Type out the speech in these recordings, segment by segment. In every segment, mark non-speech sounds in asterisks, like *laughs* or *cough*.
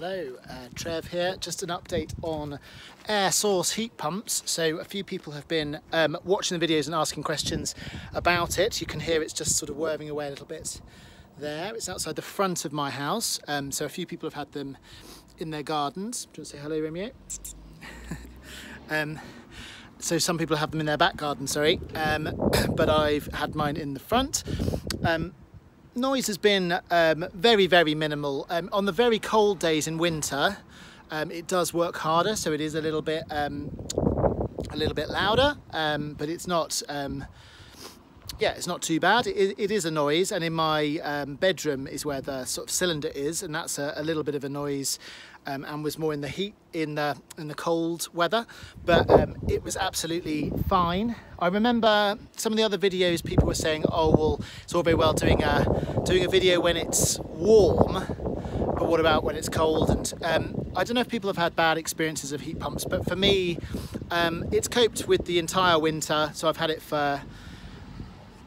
Hello, uh, Trev here. Just an update on air source heat pumps. So a few people have been um, watching the videos and asking questions about it. You can hear it's just sort of whirring away a little bit there. It's outside the front of my house. Um, so a few people have had them in their gardens. Do you want to say hello, Romeo? *laughs* um, so some people have them in their back garden, sorry, um, *coughs* but I've had mine in the front. Um, noise has been um, very, very minimal. Um, on the very cold days in winter, um, it does work harder, so it is a little bit um, a little bit louder, um, but it's not. Yeah, it's not too bad. It, it is a noise, and in my um, bedroom is where the sort of cylinder is, and that's a, a little bit of a noise, um, and was more in the heat in the in the cold weather. But um, it was absolutely fine. I remember some of the other videos. People were saying, "Oh, well, it's all very well doing a doing a video when it's warm, but what about when it's cold?" And um, I don't know if people have had bad experiences of heat pumps, but for me, um, it's coped with the entire winter. So I've had it for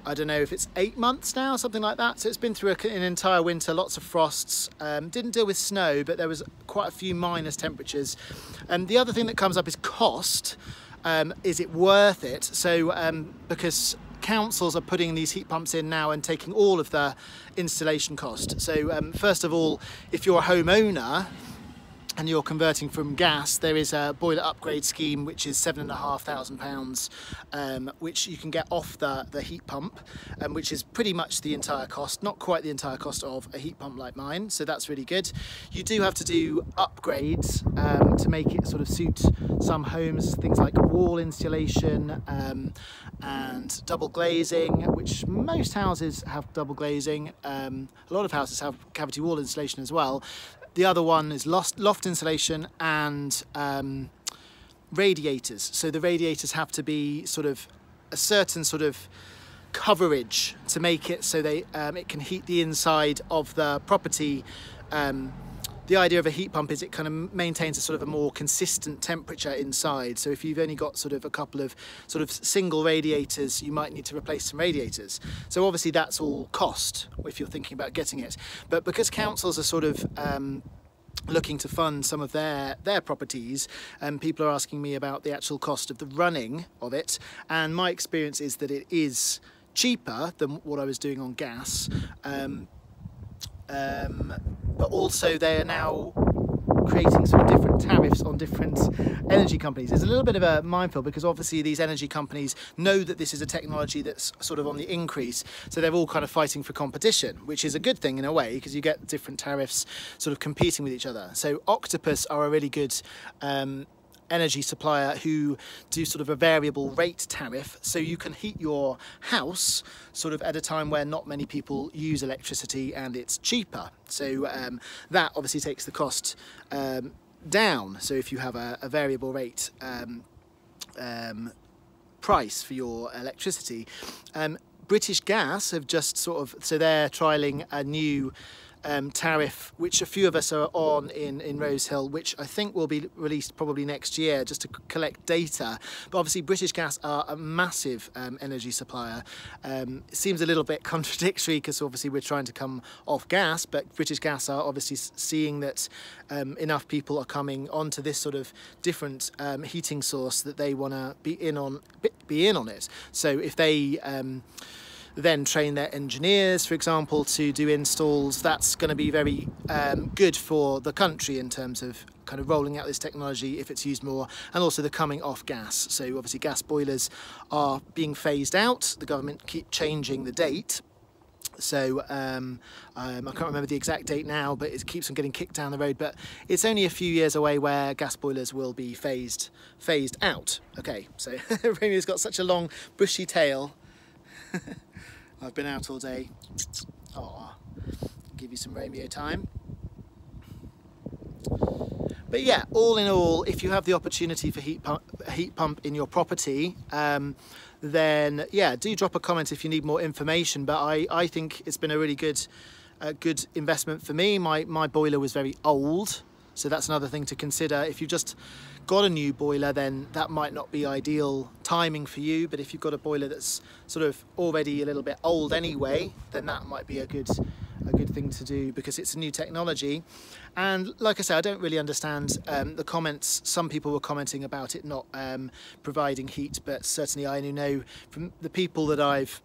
I don't know if it's eight months now, something like that. So it's been through an entire winter, lots of frosts. Um, didn't deal with snow, but there was quite a few minus temperatures. And the other thing that comes up is cost. Um, is it worth it? So um, because councils are putting these heat pumps in now and taking all of the installation cost. So um, first of all, if you're a homeowner, and you're converting from gas, there is a boiler upgrade scheme which is seven and a half thousand pounds, um, which you can get off the, the heat pump, um, which is pretty much the entire cost, not quite the entire cost of a heat pump like mine, so that's really good. You do have to do upgrades um, to make it sort of suit some homes, things like wall insulation um, and double glazing, which most houses have double glazing. Um, a lot of houses have cavity wall insulation as well. The other one is loft, loft insulation and um, radiators. So the radiators have to be sort of a certain sort of coverage to make it so they um, it can heat the inside of the property um, the idea of a heat pump is it kind of maintains a sort of a more consistent temperature inside. So if you've only got sort of a couple of sort of single radiators, you might need to replace some radiators. So obviously that's all cost if you're thinking about getting it. But because councils are sort of um, looking to fund some of their their properties and um, people are asking me about the actual cost of the running of it and my experience is that it is cheaper than what I was doing on gas um, um, but also they are now creating sort of different tariffs on different energy companies. It's a little bit of a minefield because obviously these energy companies know that this is a technology that's sort of on the increase, so they're all kind of fighting for competition, which is a good thing in a way because you get different tariffs sort of competing with each other. So Octopus are a really good um, energy supplier who do sort of a variable rate tariff. So you can heat your house sort of at a time where not many people use electricity and it's cheaper. So um, that obviously takes the cost um, down. So if you have a, a variable rate um, um price for your electricity um, British Gas have just sort of so they're trialing a new um, tariff, which a few of us are on in, in Rose Hill, which I think will be released probably next year just to collect data. But obviously British Gas are a massive um, energy supplier. Um, it seems a little bit *laughs* contradictory because obviously we're trying to come off gas, but British Gas are obviously seeing that um, enough people are coming onto this sort of different um, heating source that they want to be in on be in on it. So if they um, then train their engineers, for example, to do installs. That's going to be very um, good for the country in terms of kind of rolling out this technology if it's used more and also the coming off gas. So obviously gas boilers are being phased out. The government keep changing the date so um, um, I can't remember the exact date now, but it keeps on getting kicked down the road. But it's only a few years away where gas boilers will be phased phased out. Okay, so *laughs* Romeo's got such a long bushy tail. *laughs* I've been out all day. Oh, give you some Romeo time. But yeah, all in all, if you have the opportunity for heat pump, heat pump in your property, um, then yeah, do drop a comment if you need more information. But I, I think it's been a really good, uh, good investment for me. My, my boiler was very old, so that's another thing to consider. If you've just got a new boiler, then that might not be ideal timing for you. But if you've got a boiler that's sort of already a little bit old anyway, then that might be a good, a good thing to do because it's a new technology. And like I say, I don't really understand um, the comments. Some people were commenting about it not um, providing heat, but certainly I know from the people that I've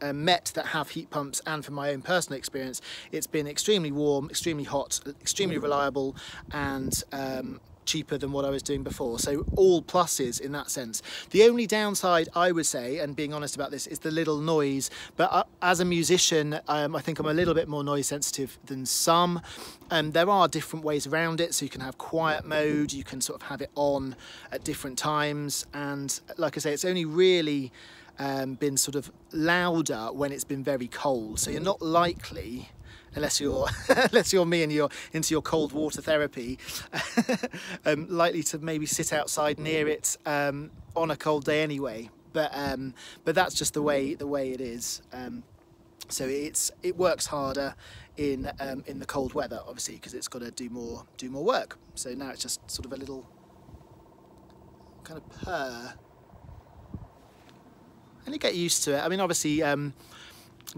um, met that have heat pumps and from my own personal experience it's been extremely warm extremely hot extremely reliable and um, cheaper than what I was doing before. So all pluses in that sense. The only downside I would say, and being honest about this, is the little noise. But uh, as a musician, um, I think I'm a little bit more noise sensitive than some. Um, there are different ways around it. So you can have quiet mode, you can sort of have it on at different times. And like I say, it's only really um, been sort of louder when it's been very cold. So you're not likely unless you're *laughs* unless you're me and you're into your cold water therapy, *laughs* um, likely to maybe sit outside near it um, on a cold day anyway. But um, but that's just the way the way it is. Um, so it's it works harder in um, in the cold weather, obviously, because it's got to do more do more work. So now it's just sort of a little kind of purr and you get used to it. I mean, obviously, um,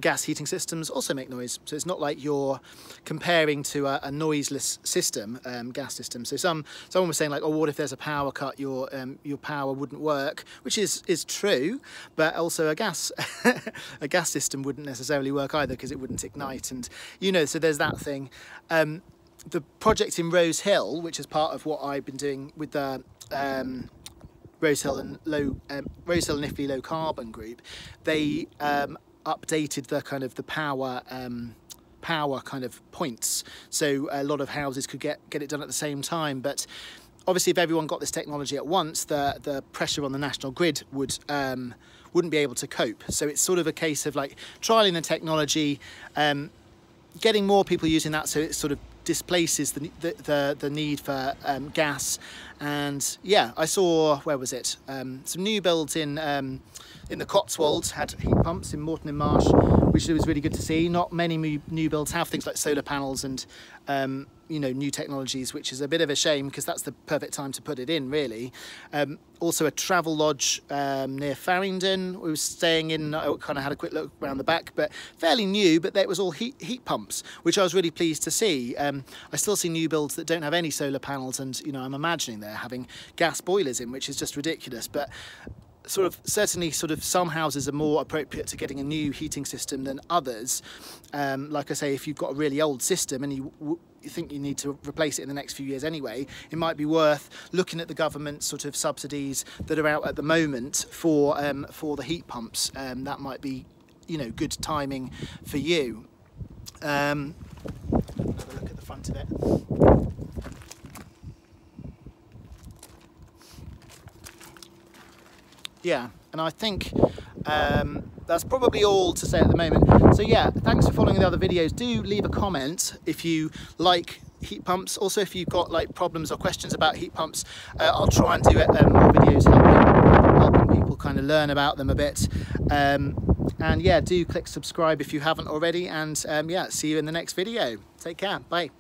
gas heating systems also make noise. So it's not like you're comparing to a, a noiseless system, um, gas system. So some someone was saying like, oh, what if there's a power cut? Your um, your power wouldn't work, which is is true. But also a gas *laughs* a gas system wouldn't necessarily work either because it wouldn't ignite. And you know, so there's that thing. Um, the project in Rose Hill, which is part of what I've been doing with the um, Rose Hill and low um, Rose Hill and low carbon group, they um, updated the kind of the power um, power kind of points. So a lot of houses could get get it done at the same time, but obviously if everyone got this technology at once, the the pressure on the national grid would um, wouldn't be able to cope. So it's sort of a case of like trialing the technology, um, getting more people using that, so it sort of displaces the the, the, the need for um, gas. And yeah, I saw where was it? Um, some new builds in um, in the Cotswolds had heat pumps in Moreton in Marsh, which was really good to see. Not many new builds have things like solar panels and um, you know new technologies, which is a bit of a shame because that's the perfect time to put it in, really. Um, also, a travel lodge um, near Farringdon. We were staying in. I kind of had a quick look around the back, but fairly new. But it was all heat heat pumps, which I was really pleased to see. Um, I still see new builds that don't have any solar panels, and you know I'm imagining they're having gas boilers in, which is just ridiculous. But sort of certainly sort of some houses are more appropriate to getting a new heating system than others. Um, like I say, if you've got a really old system and you, you think you need to replace it in the next few years anyway, it might be worth looking at the government sort of subsidies that are out at the moment for um, for the heat pumps. Um, that might be, you know, good timing for you. Um, have a look at the front of it. Yeah and I think um, that's probably all to say at the moment. So yeah thanks for following the other videos. Do leave a comment if you like heat pumps. Also if you've got like problems or questions about heat pumps uh, I'll try and do um, more videos helping, helping people kind of learn about them a bit. Um, and yeah do click subscribe if you haven't already. And um, yeah see you in the next video. Take care. Bye